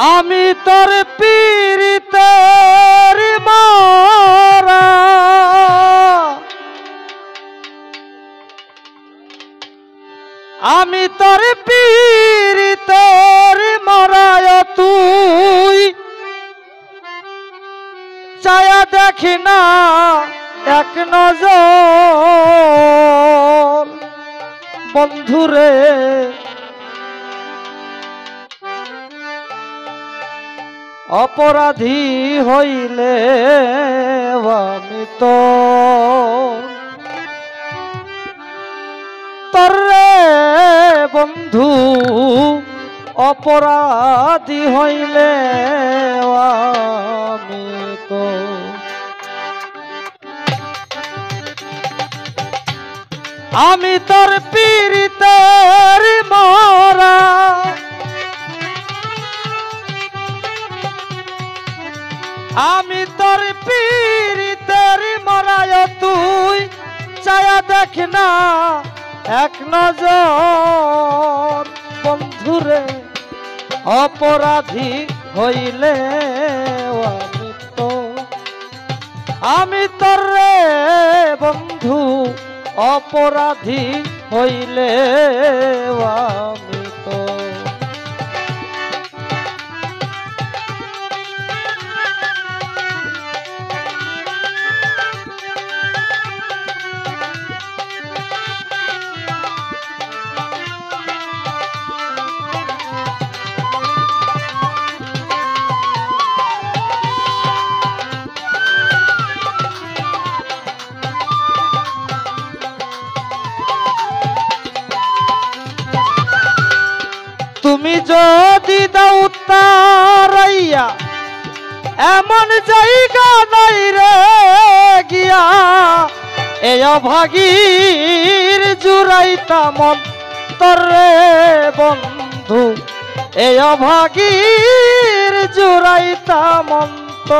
আমি তোর পীড়িতের মারা। আমি তোর পীড়িতের মারায় তুই। চায়া দেখি না এক নজর। বন্ধুরে অপরাধী হইলে আমি তো তরে বন্ধু অপরাধী হইলে আমি তোর পীড়িতের মরা আমি তোর পীড়িতের মরায় তুই চায়া দেখ না। এক নজর বন্ধুরে, অপরাধী হইলে আমি তো। আমি তোর রে বন্ধু, অপরাধী হইলে আমি এমন জায়গা নাই রে গিয়া। এ অভাগীর জুড়াইতা মন তরে বন্ধু। এ অভাগীর জুড়াইতা মন্ত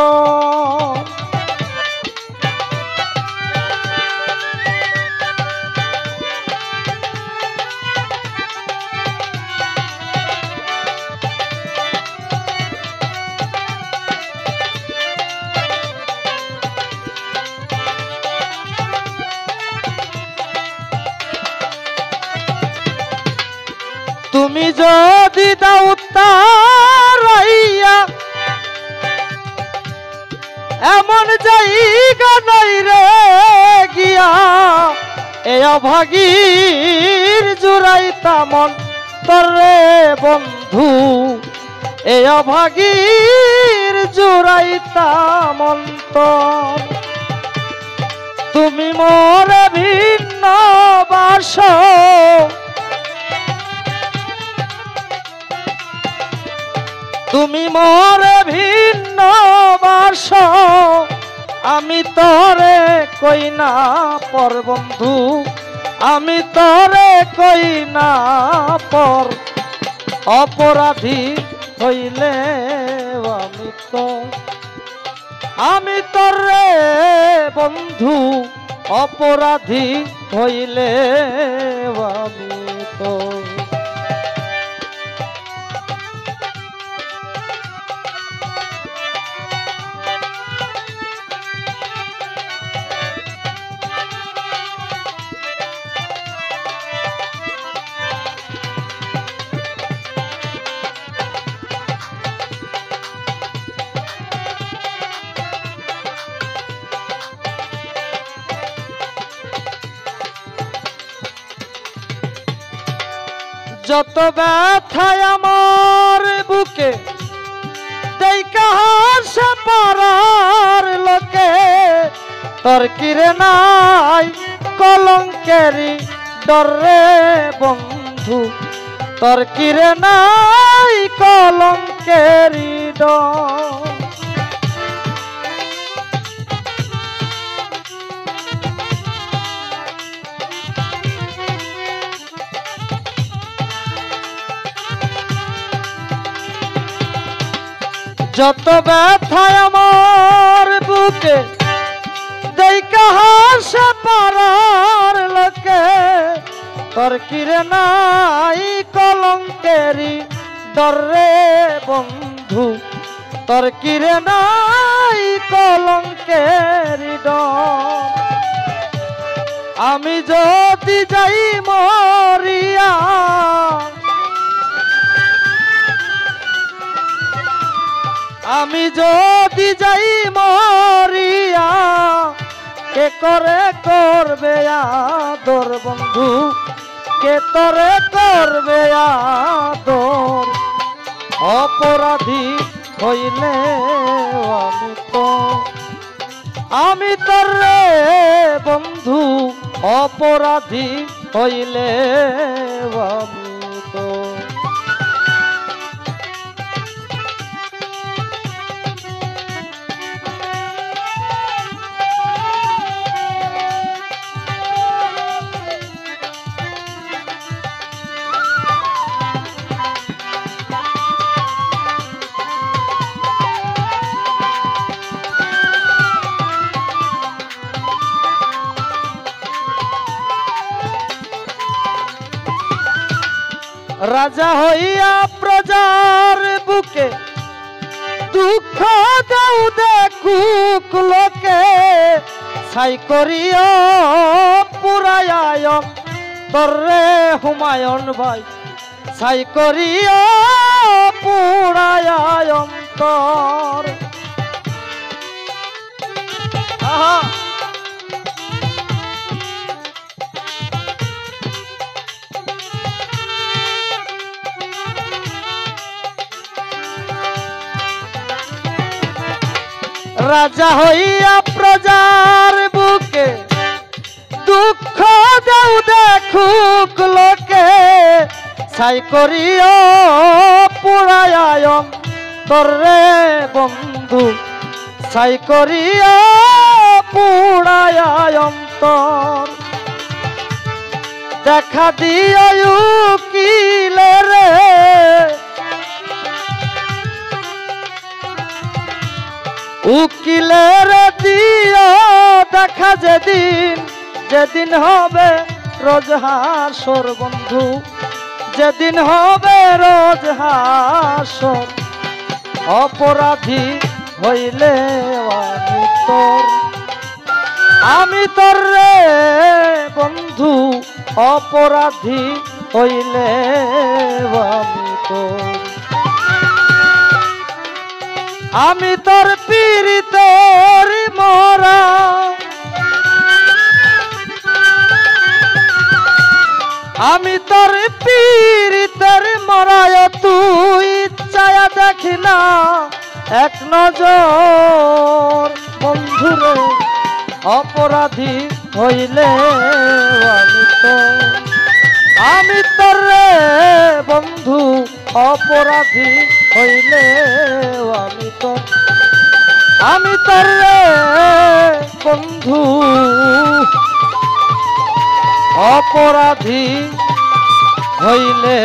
তুমি যদি দাও তারাইয়া এমন জায়গা নাই রে গিয়া। এ অভাগীর জুড়াইতা মন তরে বন্ধু, এ অভাগীর জুড়াইতা মন্ত তুমি মোরে ভিন্ন বাস তুমি মোরে ভিন্ন বাস, আমি তরে কই না পর বন্ধু আমি তরে কই না পর, অপরাধী হইলে আমি তো, আমি তরে বন্ধু, অপরাধী হইলে আমি তো। যত ব্যথায় আমার বুকে দেই কাহার সে পারার লোকে, তোর কিরে নাই কলঙ্কেরি ডরে বন্ধু। তোর কিরে নাই কলঙ্কেরি ডর। যত ব্যথায় আমার বুকে দেই কাহাসে পারার লোকে, তোর কিরে নাই কলঙ্কেরি ডরে বন্ধু, তোর কিরে নাই কলঙ্কের ডর। আমি যদি যাই মরিয়া আমি যদি যাই মরিয়া, কে করে করবে আদর বন্ধু? কে তরে করবে আদর? অপরাধী হইলে আমি তো আমি তোর বন্ধু, অপরাধী হইলে আমি রাজা হইয়া প্রজার বুকে দুঃখ দাও দেখুক লোকে, ছাই করিয়া পুরায়ায়ম তরে হুমায়ুন ভাই। ছাই করিয়া পুরায়ায়ম তর আহা! রাজা হইয়া প্রজার বুকে দুঃখ দেও দেখুক লোকে। ছাই করিও পুরায়ায়ম তরে বন্ধু। ছাই করিয়া পুরায়ায়ম তর। দেখা দিও কিলে উকিলের দিও দেখা যেদিন যেদিন হবে রোজহাসর বন্ধু, যেদিন হবে রোজহাসর অপরাধী হইলে তোর, আমি তোর রে বন্ধু। অপরাধী হইলে তোর। আমি তোর পীড়িতের মরা। আমি তোর পীড়িতের মরায় তুই চায়া দেখি না। এক নজর বন্ধুরে, অপরাধী হইলে আমি তো আমি তোর বন্ধু, অপরাধী হইলে আমি তো আমি তোর বন্ধু। অপরাধী হইলে